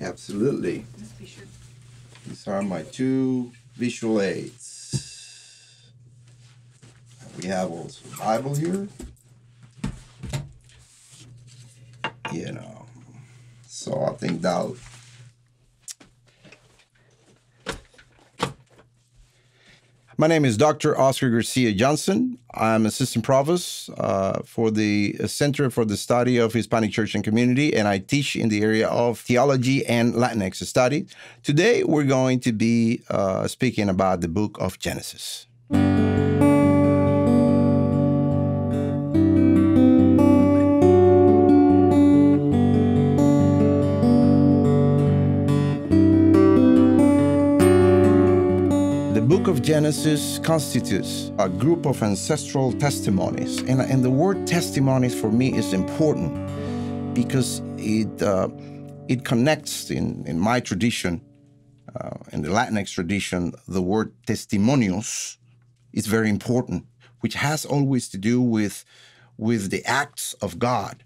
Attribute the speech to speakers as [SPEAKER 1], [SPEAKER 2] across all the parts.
[SPEAKER 1] Absolutely. These are my two visual aids. We have also Bible here. You know, so I think that My name is Dr. Oscar Garcia Johnson. I'm assistant provost uh, for the Center for the Study of Hispanic Church and Community, and I teach in the area of theology and Latinx study. Today, we're going to be uh, speaking about the book of Genesis. Book of Genesis constitutes a group of ancestral testimonies. And, and the word testimonies for me is important because it, uh, it connects in, in my tradition, uh, in the Latinx tradition, the word testimonios is very important, which has always to do with, with the acts of God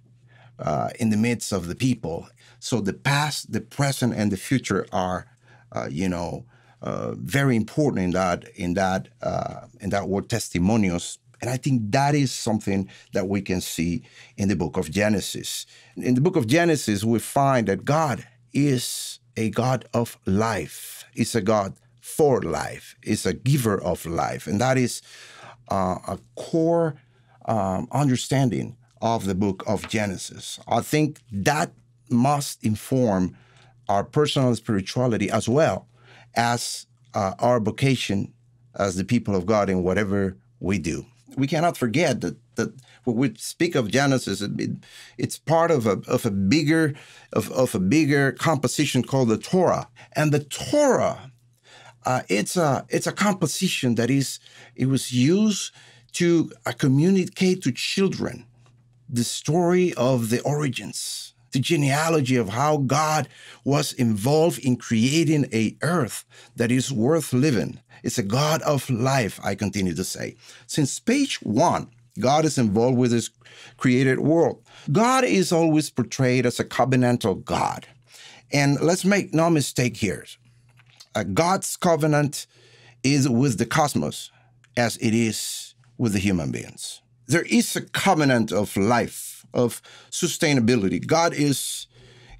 [SPEAKER 1] uh, in the midst of the people. So the past, the present, and the future are, uh, you know, uh, very important in that in that uh, in that word testimonios. And I think that is something that we can see in the book of Genesis. In the book of Genesis, we find that God is a God of life. It's a God for life. It's a giver of life, and that is uh, a core um, understanding of the book of Genesis. I think that must inform our personal spirituality as well as uh, our vocation as the people of God in whatever we do. We cannot forget that that when we speak of Genesis, it, it's part of a of a bigger of, of a bigger composition called the Torah. And the Torah, uh, it's a it's a composition that is it was used to uh, communicate to children the story of the origins the genealogy of how God was involved in creating a earth that is worth living. It's a God of life, I continue to say. Since page one, God is involved with his created world. God is always portrayed as a covenantal God. And let's make no mistake here. God's covenant is with the cosmos as it is with the human beings. There is a covenant of life of sustainability. God is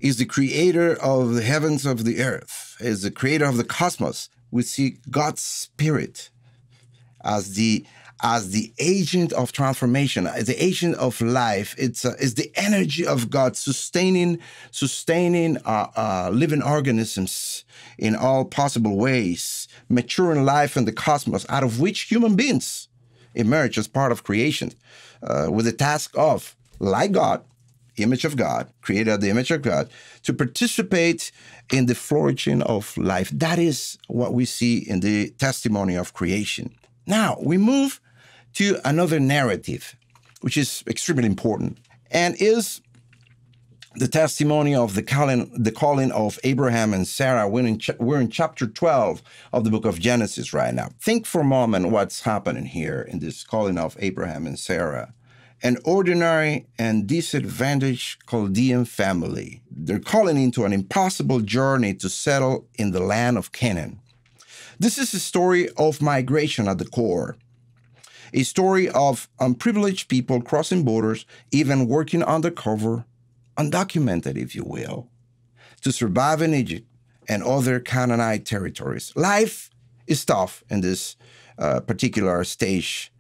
[SPEAKER 1] is the creator of the heavens of the earth, is the creator of the cosmos. We see God's spirit as the as the agent of transformation, as the agent of life. It's uh, is the energy of God sustaining sustaining uh, uh, living organisms in all possible ways, maturing life in the cosmos, out of which human beings emerge as part of creation, uh, with the task of like God, image of God, created at the image of God, to participate in the flourishing of life. That is what we see in the testimony of creation. Now we move to another narrative, which is extremely important, and is the testimony of the calling, the calling of Abraham and Sarah. We're in, we're in chapter 12 of the book of Genesis right now. Think for a moment what's happening here in this calling of Abraham and Sarah an ordinary and disadvantaged Chaldean family. They're calling into an impossible journey to settle in the land of Canaan. This is a story of migration at the core, a story of unprivileged people crossing borders, even working undercover, undocumented, if you will, to survive in Egypt and other Canaanite territories. Life is tough in this uh, particular stage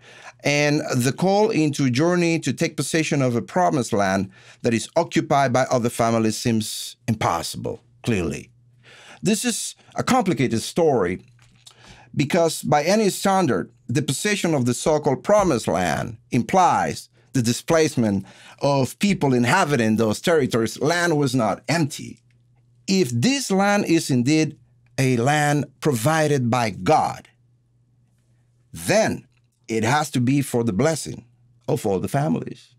[SPEAKER 1] and the call into a journey to take possession of a promised land that is occupied by other families seems impossible, clearly. This is a complicated story because, by any standard, the possession of the so called promised land implies the displacement of people inhabiting those territories. Land was not empty. If this land is indeed a land provided by God, then it has to be for the blessing of all the families.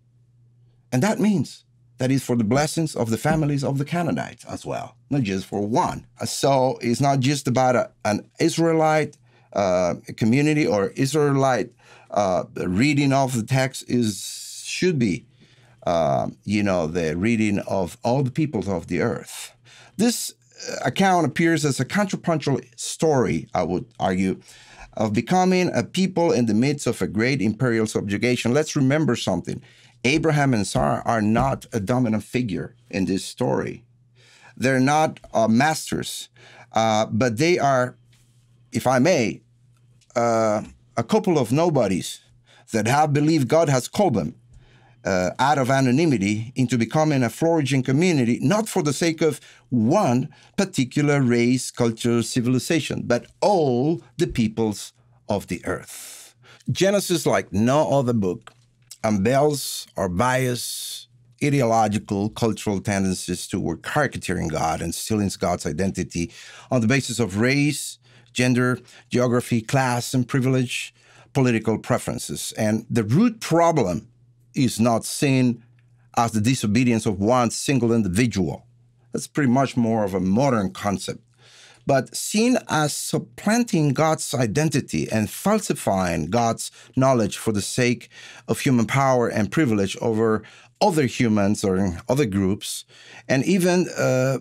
[SPEAKER 1] And that means that is for the blessings of the families of the Canaanites as well, not just for one. So it's not just about a, an Israelite uh, community or Israelite uh, reading of the text is should be, uh, you know, the reading of all the peoples of the earth. This account appears as a contrapuntal story, I would argue, of becoming a people in the midst of a great imperial subjugation. Let's remember something Abraham and Sarah are not a dominant figure in this story. They're not uh, masters, uh, but they are, if I may, uh, a couple of nobodies that have believed God has called them uh, out of anonymity into becoming a flourishing community, not for the sake of one particular race, culture, civilization, but all the peoples of the earth. Genesis, like no other book, unveils our bias, ideological, cultural tendencies toward caricaturing God and stealing God's identity on the basis of race, gender, geography, class, and privilege, political preferences. And the root problem is not seen as the disobedience of one single individual. That's pretty much more of a modern concept. But seen as supplanting God's identity and falsifying God's knowledge for the sake of human power and privilege over other humans or other groups, and even uh,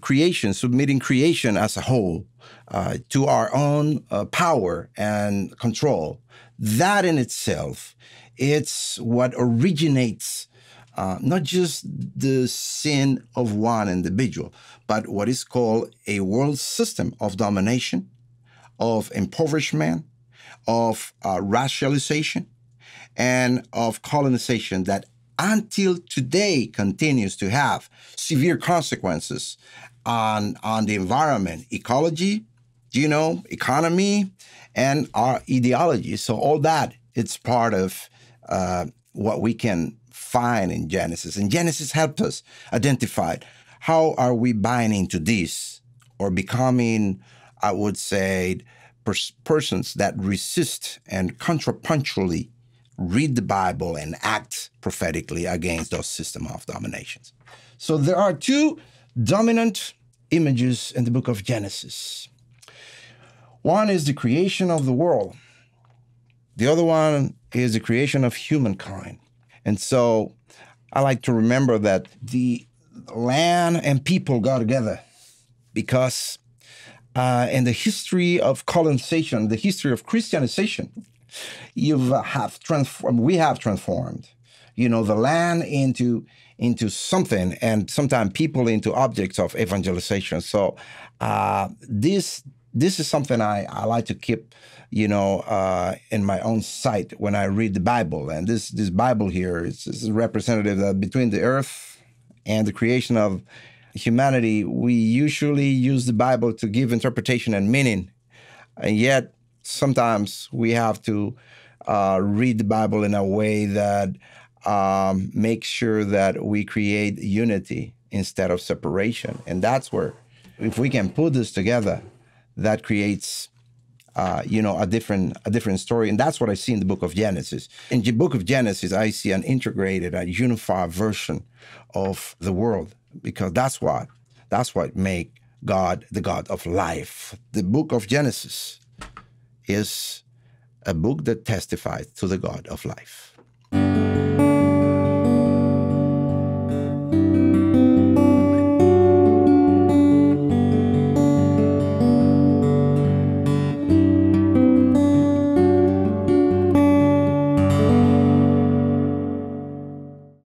[SPEAKER 1] creation, submitting creation as a whole uh, to our own uh, power and control. That in itself it's what originates uh, not just the sin of one individual, but what is called a world system of domination, of impoverishment, of uh, racialization, and of colonization that until today continues to have severe consequences on, on the environment, ecology, you know, economy, and our ideology. So all that, it's part of uh, what we can find in Genesis. And Genesis helped us identify how are we buying into this or becoming, I would say, pers- persons that resist and contrapunctually read the Bible and act prophetically against those system of dominations. So there are two dominant images in the book of Genesis. One is the creation of the world. The other one is the creation of humankind. And so I like to remember that the land and people got together because uh, in the history of colonization, the history of Christianization, you have transformed, we have transformed, you know, the land into into something and sometimes people into objects of evangelization. So uh, this this is something I, I like to keep you know, uh, in my own sight when I read the Bible. And this this Bible here is, is representative that between the earth and the creation of humanity, we usually use the Bible to give interpretation and meaning, and yet sometimes we have to uh, read the Bible in a way that um, makes sure that we create unity instead of separation. And that's where, if we can put this together, that creates uh, you know, a different a different story, and that's what I see in the Book of Genesis. In the Book of Genesis, I see an integrated, a unified version of the world because that's what that's what make God the God of life. The Book of Genesis is a book that testifies to the God of life.